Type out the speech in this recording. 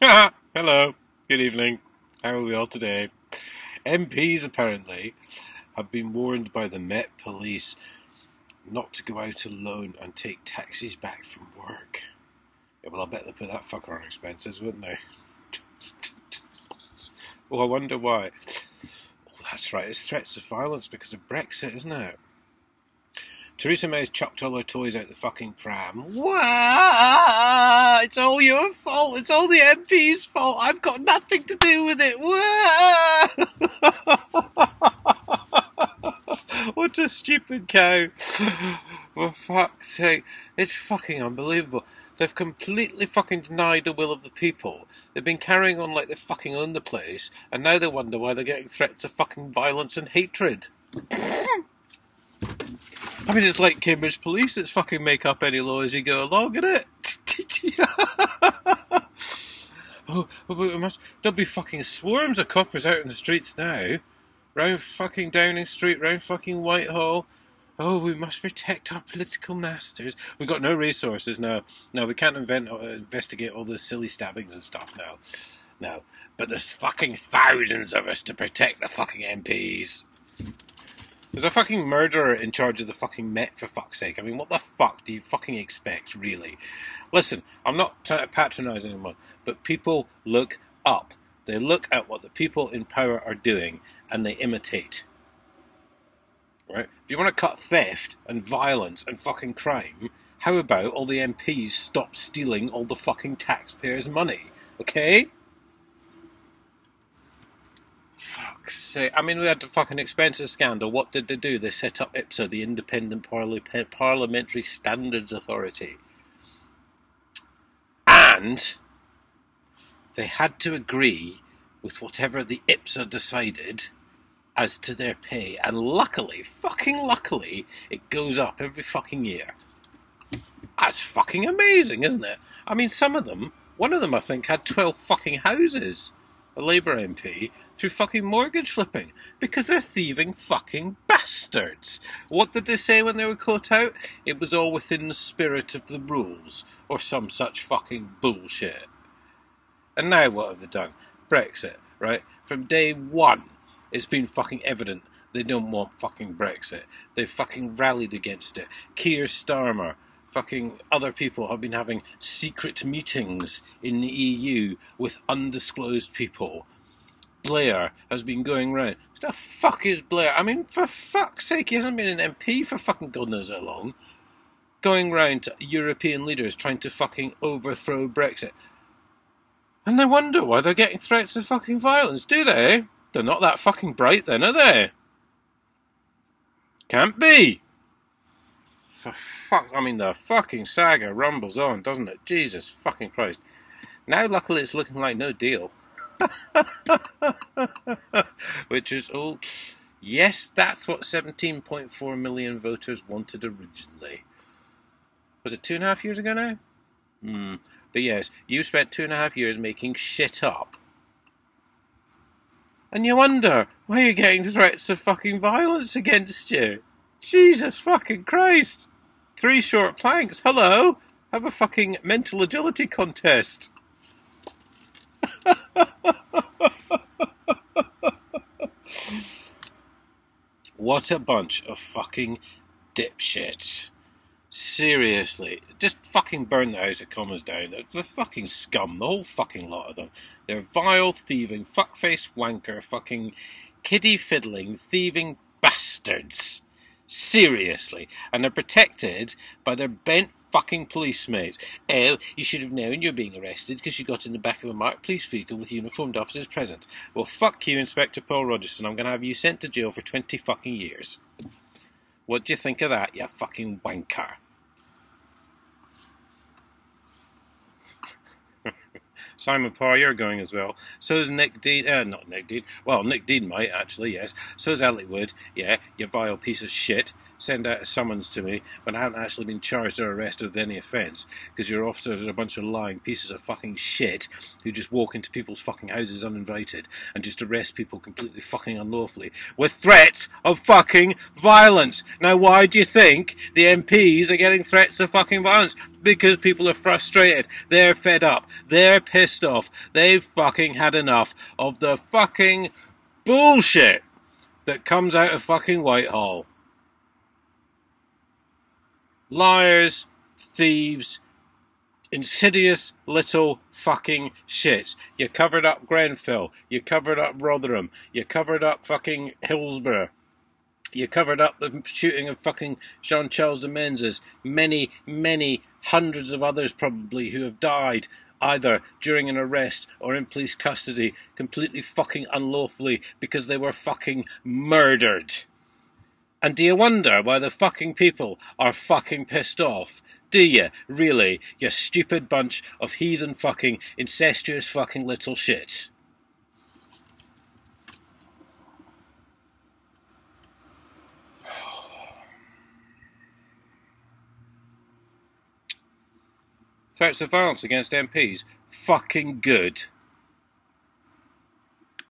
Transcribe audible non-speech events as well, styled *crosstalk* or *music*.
*laughs* Hello, good evening. How are we all today? MPs apparently have been warned by the Met Police not to go out alone and take taxis back from work. Yeah, well, I bet they put that fucker on expenses, wouldn't they? *laughs* oh, I wonder why. Oh, that's right, it's threats of violence because of Brexit, isn't it? Theresa May's chucked all her toys out the fucking pram. Wah! It's all your fault. It's all the MP's fault. I've got nothing to do with it. *laughs* What a stupid cow. For fuck's sake. It's fucking unbelievable. They've completely fucking denied the will of the people. They've been carrying on like they fucking own the place, and now they wonder why they're getting threats of fucking violence and hatred. I mean, it's like Cambridge Police. It's fucking make up any law as you go along, isn't it? *laughs* oh, must, there'll be fucking swarms of coppers out in the streets now. Round fucking Downing Street, round fucking Whitehall. Oh, we must protect our political masters. We've got no resources now. No, we can't invent, or investigate all those silly stabbings and stuff now. No. But there's fucking thousands of us to protect the fucking MPs. There's a fucking murderer in charge of the fucking Met, for fuck's sake. I mean, what the fuck do you fucking expect, really? Listen, I'm not trying to patronise anyone, but people look up. They look at what the people in power are doing and they imitate. Right? If you want to cut theft and violence and fucking crime, how about all the MPs stop stealing all the fucking taxpayers' money? Okay? fuck's I mean, we had the fucking expenses scandal. What did they do? They set up IPSA, the Independent Parli- Parliamentary Standards Authority. And they had to agree with whatever the IPSA decided as to their pay. And luckily, fucking luckily, it goes up every fucking year. That's fucking amazing, isn't it? I mean, some of them, one of them I think had 12 fucking houses a Labour MP, through fucking mortgage flipping because they're thieving fucking bastards. What did they say when they were caught out? It was all within the spirit of the rules or some such fucking bullshit. And now what have they done? Brexit, right? From day one, it's been fucking evident they don't want fucking Brexit. They've fucking rallied against it. Keir Starmer fucking other people have been having secret meetings in the EU with undisclosed people. Blair has been going round. What the fuck is Blair? I mean, for fuck's sake, he hasn't been an MP for fucking God knows how long. Going round to European leaders trying to fucking overthrow Brexit. And they wonder why they're getting threats of fucking violence, do they? They're not that fucking bright then, are they? Can't be. For fuck, I mean, the fucking saga rumbles on, doesn't it? Jesus fucking Christ. Now, luckily, it's looking like no deal. *laughs* Which is, oh, yes, that's what 17.4 million voters wanted originally. Was it two and a half years ago now? Hmm. But yes, you spent two and a half years making shit up. And you wonder why you're getting threats of fucking violence against you. Jesus fucking Christ! Three short planks, hello! Have a fucking mental agility contest! what a bunch of fucking dipshits. Seriously, just fucking burn the House of Commons down. The fucking scum, the whole fucking lot of them. They're vile, thieving, fuckface wanker, fucking kiddie fiddling, thieving bastards. Seriously. And they're protected by their bent fucking police mates. Oh, you should have known you're being arrested because you got in the back of a marked police vehicle with uniformed officers present. Well, fuck you, Inspector Paul Rogerson. I'm going to have you sent to jail for 20 fucking years. What do you think of that, you fucking wanker? Simon you're going as well. So is Nick Dean. Uh, not Nick Dean. Well, Nick Dean might, actually, yes. So is Elliot Wood. Yeah, you vile piece of shit. Send out a summons to me when I haven't actually been charged or arrested with any offence because your officers are a bunch of lying pieces of fucking shit who just walk into people's fucking houses uninvited and just arrest people completely fucking unlawfully with threats of fucking violence. Now, why do you think the MPs are getting threats of fucking violence? Because people are frustrated. They're fed up. They're pissed off. They've fucking had enough of the fucking bullshit that comes out of fucking Whitehall. Liars, thieves, insidious little fucking shits. You covered up Grenfell. You covered up Rotherham. You covered up fucking Hillsborough. You covered up the shooting of fucking Jean Charles de Menezes. Many, many hundreds of others probably who have died either during an arrest or in police custody completely fucking unlawfully because they were fucking murdered. And do you wonder why the fucking people are fucking pissed off? Do you, really, you stupid bunch of heathen fucking incestuous fucking little shits? Threats of violence against MPs? Fucking good.